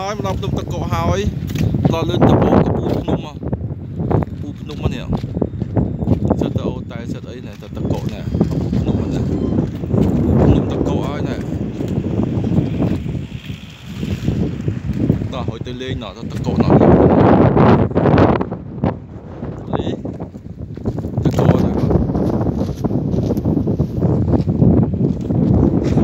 ហើយមកដល់ភ្នំតកកហើយដល់លើដំបូងកពូលភ្នំមកពូភ្នំមកនេះសិតទៅអូតែសិតអីណែទៅតកកណែពូភ្នំមកណែពូភ្នំតកកហើយណែតោះឲ្យទៅលេងណោះទៅតកកណោះ